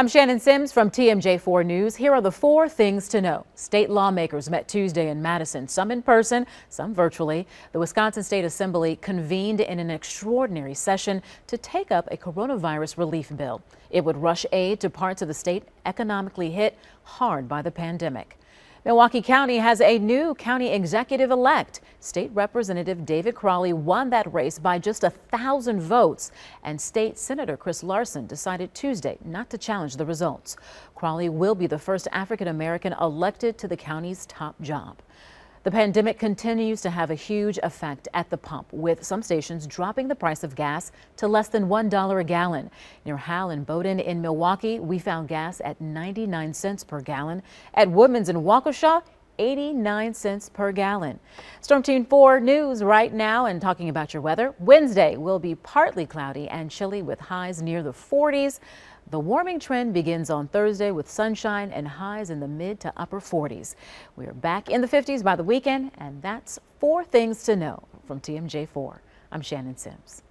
I'm Shannon Sims from TMJ4 News. Here are the four things to know. State lawmakers met Tuesday in Madison, some in person, some virtually. The Wisconsin State Assembly convened in an extraordinary session to take up a coronavirus relief bill. It would rush aid to parts of the state economically hit hard by the pandemic. Milwaukee County has a new county executive elect. State Representative David Crowley won that race by just a thousand votes, and State Senator Chris Larson decided Tuesday not to challenge the results. Crowley will be the first African American elected to the county's top job. The pandemic continues to have a huge effect at the pump, with some stations dropping the price of gas to less than $1 a gallon. Near Hal and Bowden in Milwaukee, we found gas at 99 cents per gallon. At Woodman's in Waukesha, 89 cents per gallon. Storm Team 4 news right now and talking about your weather. Wednesday will be partly cloudy and chilly with highs near the 40s. The warming trend begins on Thursday with sunshine and highs in the mid to upper 40s. We are back in the 50s by the weekend, and that's four things to know from TMJ4. I'm Shannon Sims.